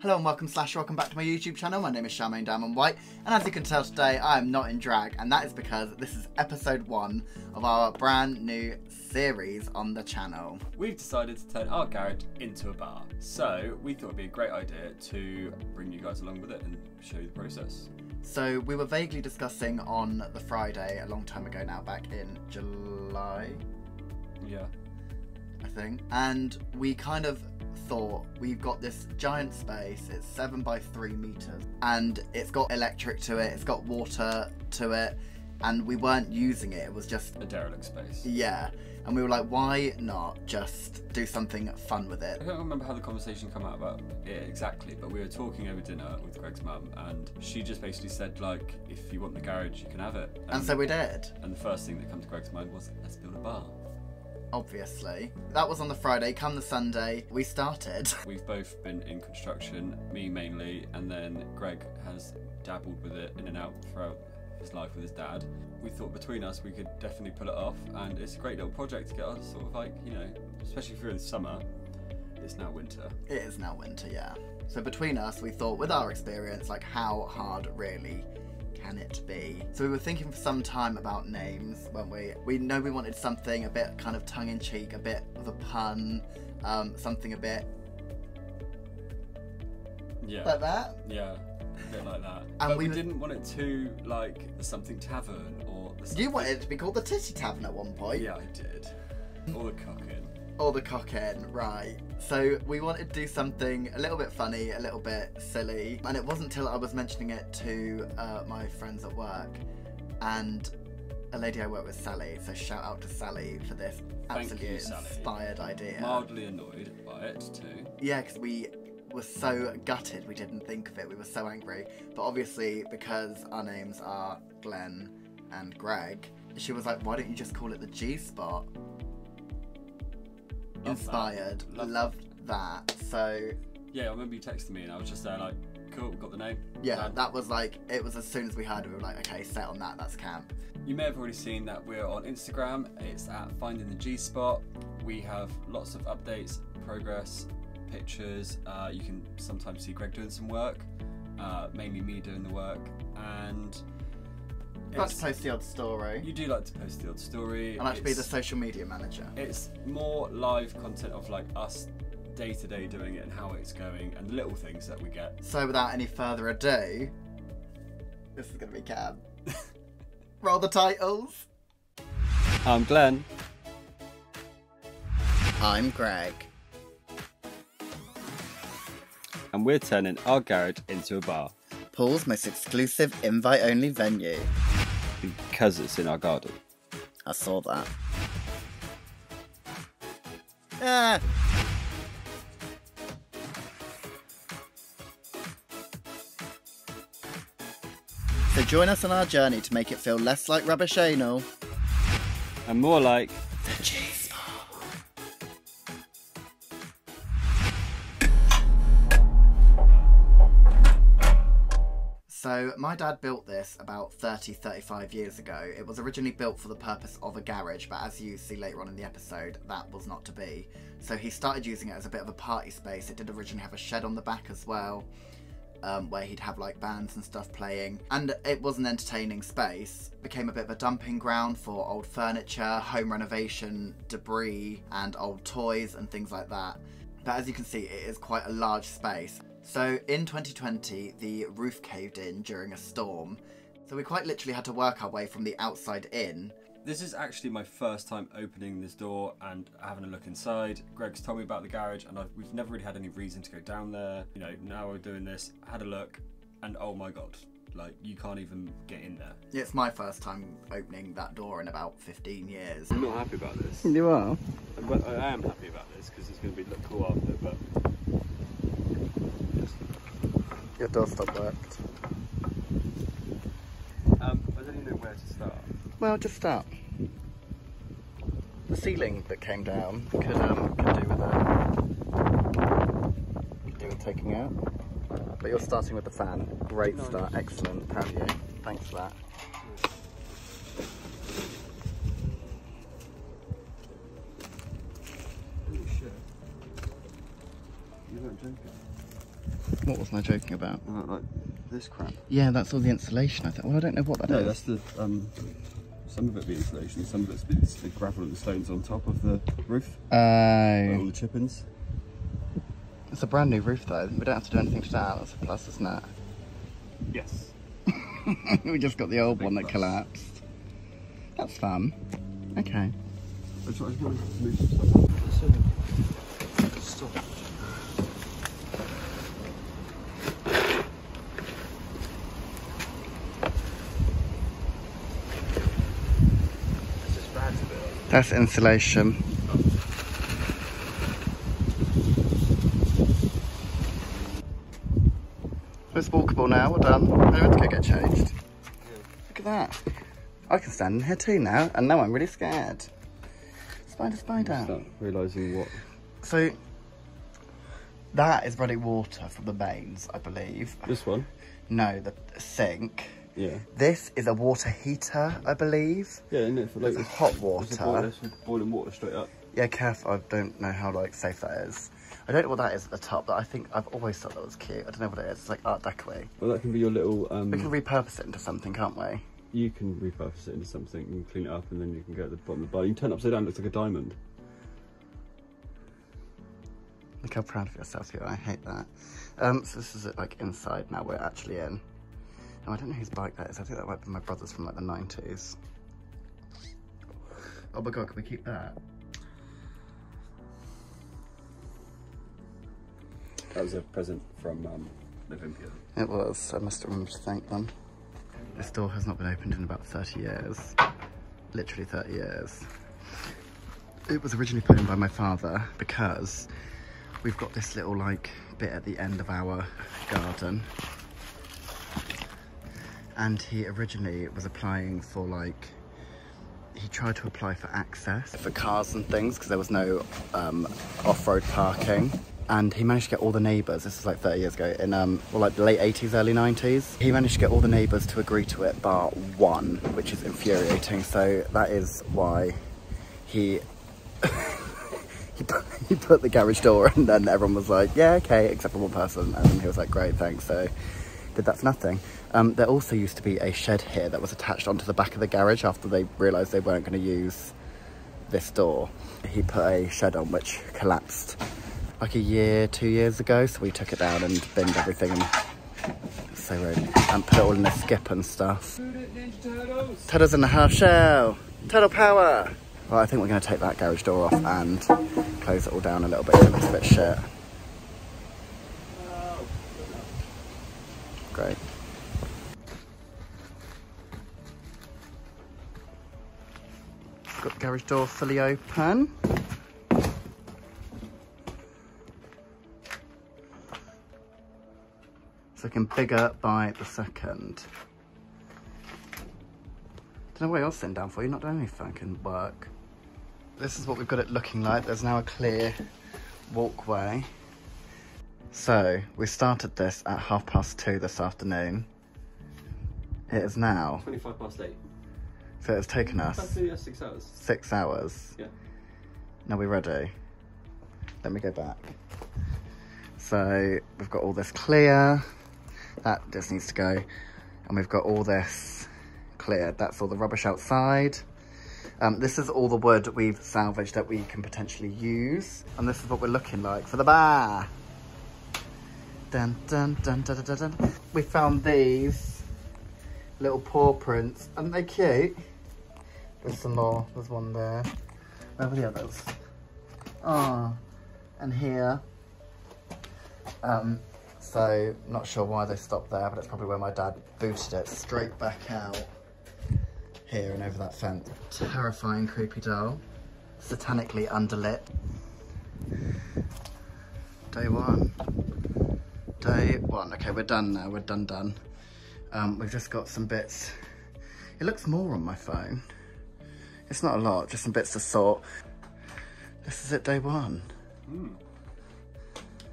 Hello and welcome slash welcome back to my YouTube channel. My name is Charmaine Diamond White and as you can tell today I am not in drag and that is because this is episode one of our brand new series on the channel. We've decided to turn our garage into a bar, so we thought it'd be a great idea to bring you guys along with it and show you the process. So we were vaguely discussing on the Friday a long time ago now, back in July, Yeah. I think, and we kind of thought we've got this giant space. It's seven by three meters, and it's got electric to it. It's got water to it, and we weren't using it. It was just A derelict space. yeah. And we were like, why not just do something fun with it? I don't remember how the conversation came out about it exactly, but we were talking over dinner with Greg's mum, and she just basically said like, if you want the garage, you can have it. And so we did. And the first thing that came to Greg's mind was, let's build a bar. Obviously, that was on the Friday. Come the Sunday, we started. We've both been in construction, me mainly, and then Greg has dabbled with it in and out throughout his life with his dad. We thought between us we could definitely pull it off, and it's a great little project to get us sort of like, you know, especially if you're in summer. It's now winter. It is now winter, yeah. So between us, we thought, with our experience, like how hard really can it be? So we were thinking for some time about names, weren't we? We know we wanted something a bit kind of tongue in cheek, a bit of a pun, um, something a bit Yeah. like that. yeah. A bit like that. And but we we, didn't want it to like something tavern or the You wanted it to be called the Titty Tavern at one point. Yeah, I did. Or the cockin. Or the cock end, right. So we wanted to do something a little bit funny, a little bit silly. And it wasn't till I was mentioning it to uh, my friends at work and a lady I work with, Sally. So shout out to Sally for this absolutely you, Sally. inspired idea. Mildly annoyed by it too. Yeah, because we were so gutted we didn't think of it. We were so angry. But obviously, because our names are Glenn and Greg, she was like, why don't you just call it the G Spot? Love. Inspired. Love Loved that. So, Yeah, I remember you texted me and I was just there like, cool, got the name. yeah, Done. that was like, it was as soon as we heard we were like, okay, set on that, that's camp. You may have already seen that we're on Instagram. It's at Finding the G Spot. We have lots of updates, progress, pictures. Uh, you can sometimes see Greg doing some work, uh, mainly me doing the work, and I like to post the odd story. you do like to post the odd story. I like to be the It's- social media manager. It's more live content of like us day to day doing it and how it's going and the little things that we get. So, without any further ado, this is going to be Cam. Roll the titles. I'm Glenn. I'm Greg. And we're turning our garage into a bar Paul's most exclusive invite only venue. Because it's in our garden. I saw that. Ah. So join us on our journey to make it feel less like rubbish anal. And more like So, my dad built this about 30, 35 years ago. It was originally built for the purpose of a garage, but as you see later on in the episode, that was not to be. So, he started using it as a bit of a party space. It did originally have a shed on the back as well, um, where he'd have like bands and stuff playing. And it was an entertaining space. Became a bit of a dumping ground for old furniture, home renovation, debris, and old toys and things like that. But as you can see, it is quite a large space. So in 2020, the roof caved in during a storm. So we quite literally had to work our way from the outside in. This is actually my first time opening this door and having a look inside. Greg's told me about the garage, and I've, we've never really had any reason to go down there. You know, now we're doing this, had a look, and oh my god, like you can't even get in there. It's my first time opening that door in about 15 years. I'm not happy about this. You are? But I am happy about this because it's going to be look cool after. But Your doorstop worked. um, I don't even know where to start. Well, just start. The ceiling that came down could um could do with a do with taking out. But you're starting with the fan. Great No, start, excellent. Proud you. Thanks for that. You weren't joking. What was I joking about? Uh, like this crap. Yeah, that's all the insulation. I think. Well, I don't know what that is. No, that's the um, some of it the insulation, some of it's the, it's the gravel and the stones on top of the roof, Oh, all the chippings. it's a brand new roof though. We don't have to do anything to that. That's a plus, isn't it? Yes. we just got the old Big one that plus. collapsed. That's fun. Okay. I just, I just want to move some stuff. Stop. This is bad a bit. That's insulation. It's walkable now, we're done. I don't to go get changed. Look at that. I can stand in here too now, and now I'm really scared. Spider, spider. Realising what. So, that is running water from the mains, I believe. This one? No, the sink. Yeah. This is a water heater, I believe. Yeah, isn't it? For, like, It's hot water. boiling water straight up. Yeah, careful. I don't know how like safe that is. I don't know what that is at the top, but I think I've always thought that was cute. I don't know what it is. It's like art deco. Well, that can be your little. Um, We can repurpose it into something, can't we? you can repurpose it into something and clean it up, and then you can go at the bottom of the bar. You can turn it upside down, it looks like a diamond. Look how proud of yourself you are. I hate that. Um, so this is it, like inside now. We're actually in. Oh, I don't know whose bike that is. I think that might be my brother's from like the nineties. Oh my god, can we keep that? That was a present from um, Olympia. It was. I must remember to thank them. This door has not been opened in about 30 years. Literally 30 years. It was originally put in by my father because we've got this little like bit at the end of our garden. And he originally was applying for like he tried to apply for access for cars and things because there was no um, off-road parking. And he managed to get all the neighbours this was like 30 years ago in um well like the late 80s early 90s he managed to get all the neighbours to agree to it bar one which is infuriating. So that is why he he put, he put the garage door and then everyone was like yeah okay except for one person. And he was like great thanks. So did that for nothing. Um, there also used to be a shed here that was attached onto the back of the garage after they realised they weren't going to use this door. He put a shed on which collapsed like a year, two years ago, so we took it down and binned everything and so rude. And put it all in a skip and stuff. Turtles in the house shell! Turtle power! Well, I think we're going to take that garage door off and close it all down a little bit. It looks a bit shit. Great. Got the garage door fully open. It's looking bigger by the second. Don't know what else sitting down for. You're not doing any fucking work. This is what we've got it looking like. There's now a clear walkway. So, we started this at half past two this afternoon. It is now, 25 past 8. so it's taken us yeah, 6 hours. six hours. Yeah. Now we're ready? Let me go back. So, we've got all this clear. That just needs to go. And we've got all this cleared. That's all the rubbish outside. Um, this is all the wood we've salvaged that we can potentially use. And this is what we're looking like for the bar. Dun, dun, dun, dun, dun, dun, dun. We found these little paw prints. Aren't they cute? There's some more. There's one there. Where were the others? Ah, and here. Um, so not sure why they stopped there, but it's probably where my dad booted it straight back out here and over that fence. Terrifying, creepy doll. Satanically underlit. Day one. Day one. Okay, we're done now. We're done, done. Um, we've just got some bits. It looks more on my phone. It's not a lot, just some bits to sort. This is it, day one.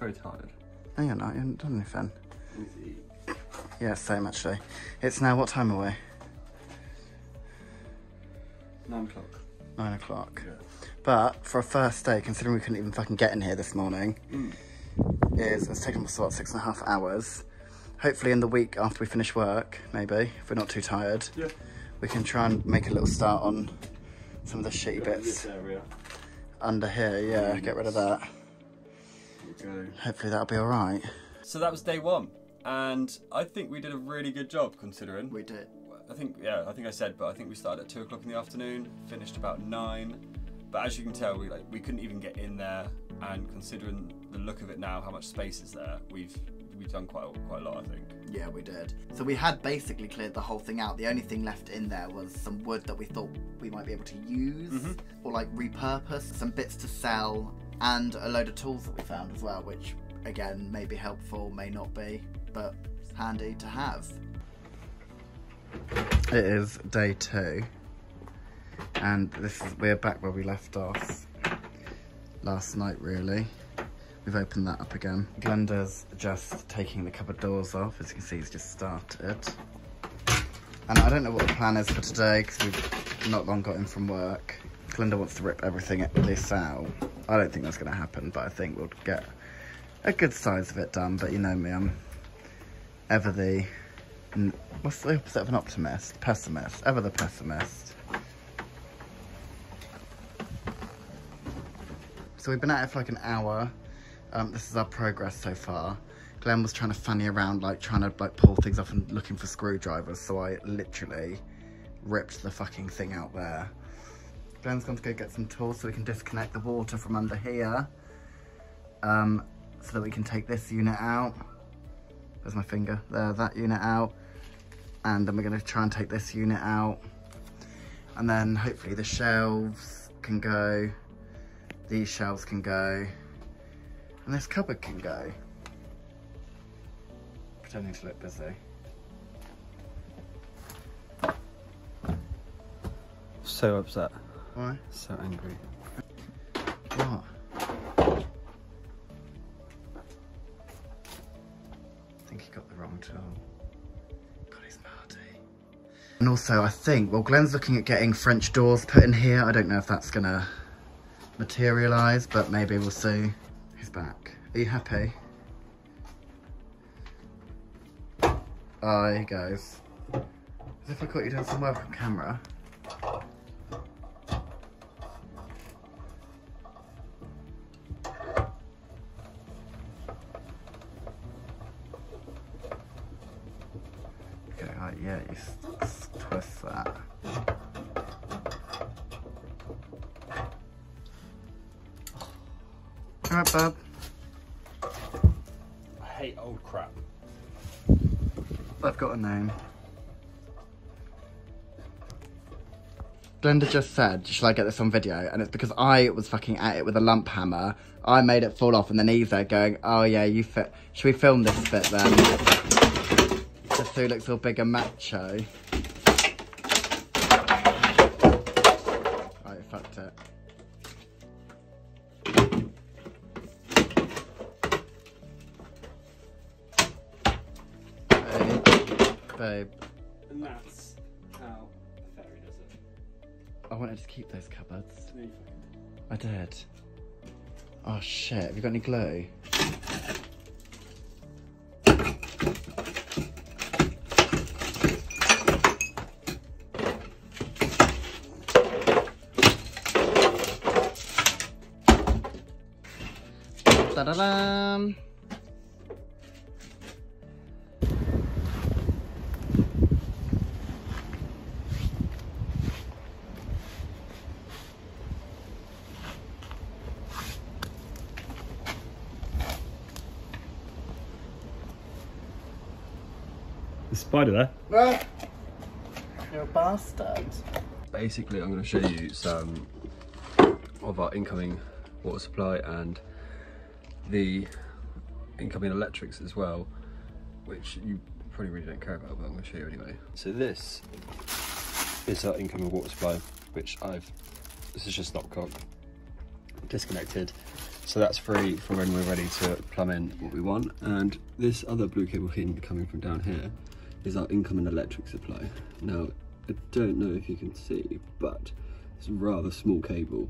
Very tired. No, you're not. You haven't done anything. Easy. Yeah, same actually. It's now, what time are we? 9 o'clock. Nine o'clock. Yeah. But for a first day, considering we couldn't even fucking get in here this morning, Mm. Is it's taken us about six and a half hours. Hopefully, in the week after we finish work, maybe if we're not too tired, Yeah. we can try and make a little start on some of the shitty bits area. under here. Yeah, get rid of that. Hopefully, that'll be all right. So that was day one, and I think we did a really good job considering. We did. I think, yeah, I think I said, but I think we started at two o'clock in the afternoon, finished about nine. But as you can tell, we like we couldn't even get in there, and considering the look of it now, how much space is there, we've we've done quite a, quite a lot, I think. Yeah, we did. So we had basically cleared the whole thing out. The only thing left in there was some wood that we thought we might be able to use Mhm. or like repurpose, some bits to sell, and a load of tools that we found as well, which again may be helpful, may not be, but handy to have. It is day two, and this is we're back where we left off last night. Really, we've opened that up again. Glennda's just taking the cupboard doors off. As you can see, he's just started. And I don't know what the plan is for today because we've not long got in from work. Glennda wants to rip everything at this out. I don't think that's going to happen, but I think we'll get a good size of it done. But you know me, I'm ever the what's the opposite of an optimist? Pessimist. Ever the pessimist. So we've been at it for like an hour. Um, this is our progress so far. Glenn was trying to fanny around, like trying to like pull things off and looking for screwdrivers. So I literally ripped the fucking thing out there. Glenn's gone to go get some tools so we can disconnect the water from under here. Um, so that we can take this unit out. There's my finger. There, that unit out. And then we're going to try and take this unit out. And then hopefully the shelves can go. These shelves can go. And this cupboard can go. Pretending to look busy. So upset, Why? so angry. What? I think he got the wrong tool. God, he's naughty. And also, I think, well, Glenn's looking at getting French doors put in here. I don't know if that's gonna materialise, but maybe we'll see. He's back. Are you happy? Oh, he goes. As if I caught you doing some work on camera. Okay, right, yeah, you twist that. Bub. I hate old crap. I've got a name. Glennda just said, shall I get this on video? And it's because I was fucking at it with a lump hammer. I made it fall off and then there going, oh yeah, you fit. Should we film this bit then? Just so he looks all big and macho. Babe. And that's how a fairy does it. I wanted to keep those cupboards. I did. Oh shit, have you got any glue? The spider there. Ah, You're a bastard. Basically, I'm going to show you some of our incoming water supply and the incoming electrics as well, which you probably really don't care about, but I'm going to show you anyway. So this is our incoming water supply, which I've, this is just stopcock, disconnected. So that's free for when we're ready to plumb in what we want. And this other blue cable pin coming from down here is our incoming electric supply. Now, I don't know if you can see, but it's a rather small cable.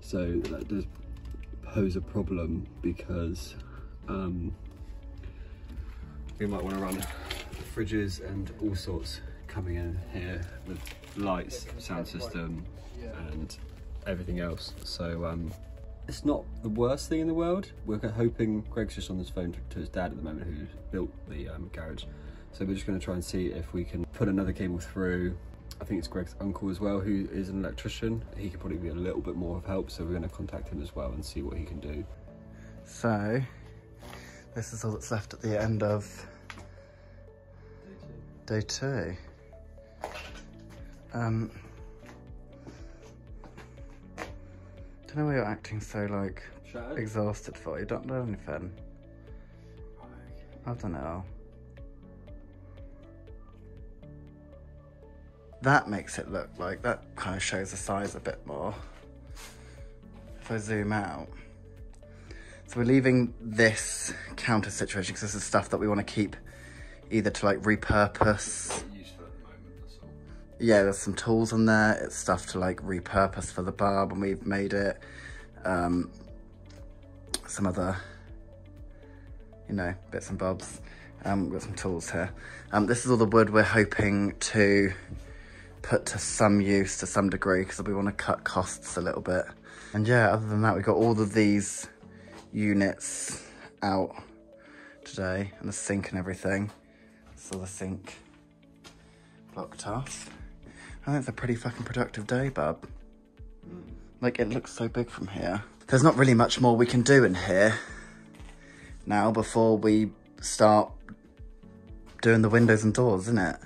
So that does pose a problem because Um, we might want to run fridges and all sorts coming in here with lights, sound system, and everything else. So um, it's not the worst thing in the world. We're hoping Greg's just on this phone to, to his dad at the moment, who built the um, garage. So we're just going to try and see if we can put another cable through. I think it's Greg's uncle as well, who is an electrician. He could probably be a little bit more of help, so we're going to contact him as well and see what he can do. So, this is all that's left at the end of day two. Um, don't know why you're acting so like Shattered? exhausted for. You don't do anything. I don't know. That makes it look like that kind of shows the size a bit more. If I zoom out. So we're leaving this counter situation because this is stuff that we want to keep either to like repurpose. The moment, that's all. Yeah, there's some tools on there. It's stuff to like repurpose for the bar when we've made it. Um, some other, you know, bits and bobs. Um, we've got some tools here. Um, this is all the wood we're hoping to put to some use to some degree because we want to cut costs a little bit. And yeah, other than that, we've got all of these units out today and the sink and everything. So the sink blocked off. I think it's a pretty fucking productive day, bub. Like, it looks so big from here. There's not really much more we can do in here now before we start doing the windows and doors, isn't it?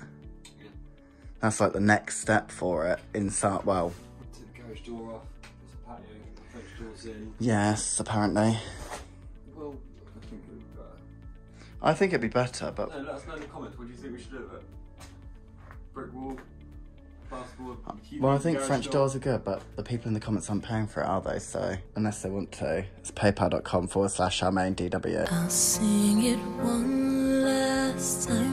Yeah. That's like the next step for it inside. Well, Take the garage door off, there's a patio, French doors in. yes, apparently. Well, I think it would be better. I think it'd be better, but No, let us know in the comments. What do you think we should do with it? Brick wall, plasterboard. Uh, keep well, I think French door? doors are good, but the people in the comments aren't paying for it, are they? So unless they want to, it's paypal.com forward slash Charmaine DW. I'll sing it one last time for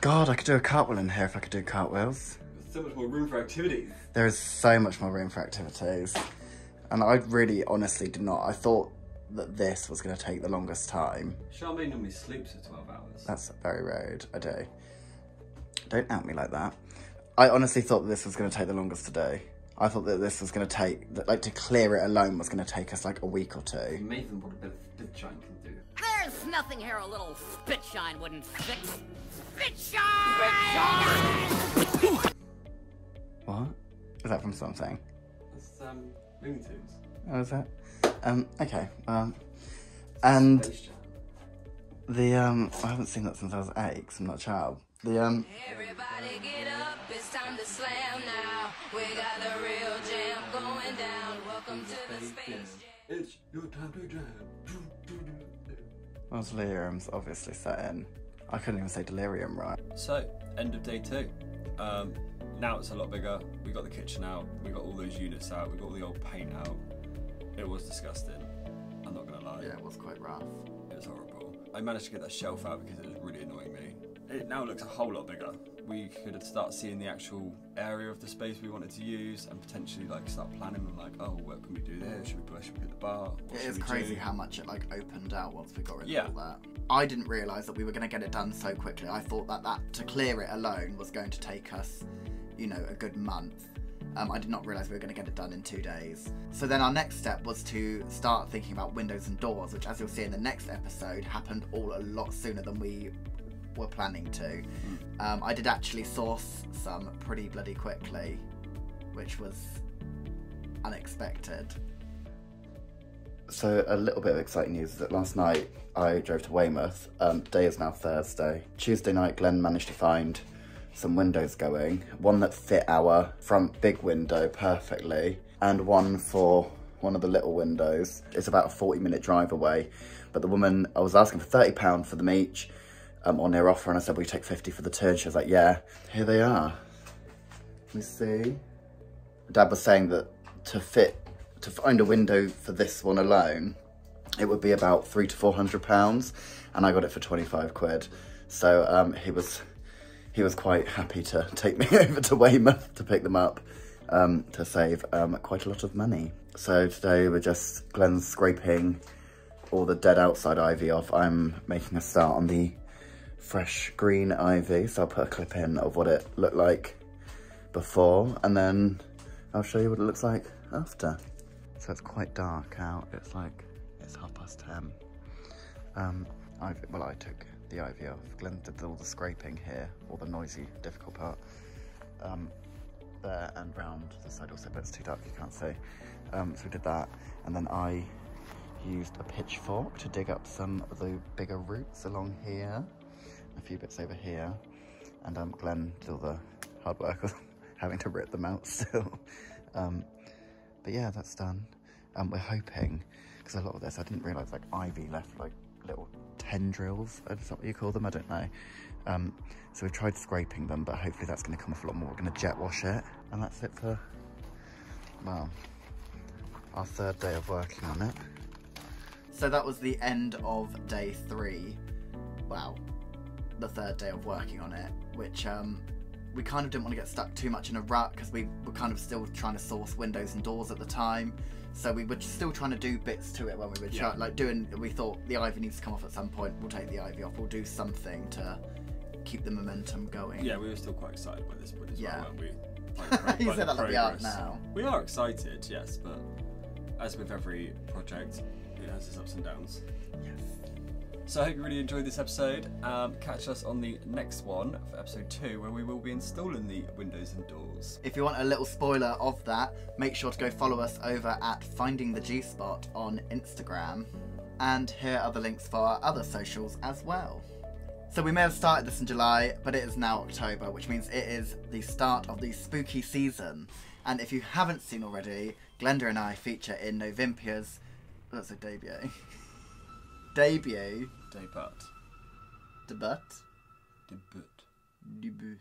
God, I could do a cartwheel in here if I could do cartwheels. There's so much more room for activities. There is so much more room for activities. And I really honestly did not. I thought that this was going to take the longest time. Charmaine normally sleeps for 12 hours. That's very rude. I do. Don't out me like that. I honestly thought that this was going to take the longest to do. I thought that this was going to take, that like to clear it alone was going to take us like a week or two. Amazing what a bit of spit shine can do. There's nothing here a little spit shine wouldn't fix. Spit shine! Spit shine! What? Is that from something? That's um, Looney Tunes. Oh, is that? Um, okay. Um, and the, um, I haven't seen that since I was eight, 'cause I'm not a child. The, um, Everybody get up, it's time to slam now. We got the real jam going down. Welcome to the space jam. It's your time to jam. well, delirium's obviously set in. I couldn't even say delirium right. So, end of day two. Um, now it's a lot bigger. We got the kitchen out. We got all those units out. We got all the old paint out. It was disgusting. I'm not gonna lie. Yeah, it was quite rough. It was horrible. I managed to get that shelf out because it was really annoying me. It now looks a whole lot bigger. We could start seeing the actual area of the space we wanted to use and potentially like start planning and like, oh, what can we do there? Should we where should we put the bar? What It is crazy do? how much it like opened out once we got rid Yeah. of all that. I didn't realise that we were going to get it done so quickly. I thought that that to clear it alone was going to take us, you know, a good month. Um, I did not realise we were going to get it done in two days. So then our next step was to start thinking about windows and doors, which, as you'll see in the next episode, happened all a lot sooner than we were planning to. Um, I did actually source some pretty bloody quickly, which was unexpected. So a little bit of exciting news is that last night I drove to Weymouth. Um, day is now Thursday. Tuesday night, Glenn managed to find some windows going. One that fit our front big window perfectly, and one for one of the little windows. It's about a 40 minute drive away. But the woman, I was asking for £30 for them each um, on their offer, and I said, Will you take 50 for the turn? She was like, Yeah. Here they are. Let me see. Dad was saying that to fit to find a window for this one alone, it would be about three to four hundred pounds, and I got it for twenty five quid. So um, he was he was quite happy to take me over to Weymouth to pick them up um, to save um, quite a lot of money. So today we're just Glenn's scraping all the dead outside ivy off, I'm making a start on the fresh green ivy. So I'll put a clip in of what it looked like before and then I'll show you what it looks like after. So it's quite dark out. It's like, it's half past 10. Um, Ivy, well, I took the ivy off. Glenn did all the scraping here, all the noisy, difficult part. Um, there and round the side also, but it's too dark, you can't see. Um, so we did that, and then I used a pitchfork to dig up some of the bigger roots along here, a few bits over here, and um, Glenn did all the hard work of having to rip them out still. Um, but yeah, that's done. Um, we're hoping, because a lot of this, I didn't realise like ivy left like little tendrils, is that what you call them? I don't know. Um, so we've tried scraping them, but hopefully that's going to come off a lot more. We're going to jet wash it, and that's it for, well, our third day of working on it. So that was the end of day three. Wow, the third day of working on it, which um, we kind of didn't want to get stuck too much in a rut because we were kind of still trying to source windows and doors at the time. So we were still trying to do bits to it when we were Yeah. like doing. We thought the ivy needs to come off at some point. We'll take the ivy off. We'll do something to keep the momentum going. Yeah, we were still quite excited by this point as Yeah. well, weren't we? Pro- You said that like we are now. We are excited, yes, but as with every project, it has its ups and downs. So I hope you really enjoyed this episode. Um, catch us on the next one for episode two, where we will be installing the windows and doors. If you want a little spoiler of that, make sure to go follow us over at Finding the G Spot on Instagram. And here are the links for our other socials as well. So we may have started this in July, but it is now October, which means it is the start of the spooky season. And if you haven't seen already, Glennda and I feature in Novympia's that's a debut. debut. Debut. Debut. Debut. Debut.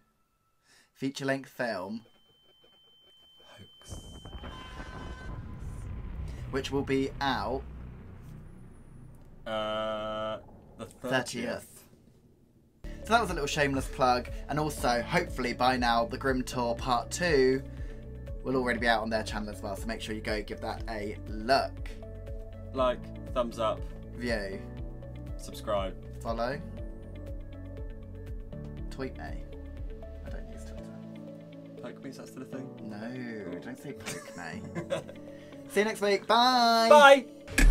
Feature length film Hoax. which will be out Uh, the 30th. 30th. So that was a little shameless plug, and also hopefully by now the Grim Tour Part 2 will already be out on their channel as well, so make sure you go give that a look. Like, thumbs up, View, subscribe. follow, tweet me. I don't use Twitter. Poke me, is that still a thing? No, don't say poke me. See you next week. Bye. Bye!